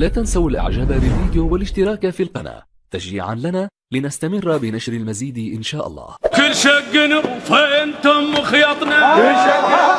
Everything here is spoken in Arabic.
لا تنسوا الإعجاب بالفيديو والاشتراك في القناة. تشجيعا لنا لنستمر بنشر المزيد إن شاء الله. كل شق وفين تم خياطنا؟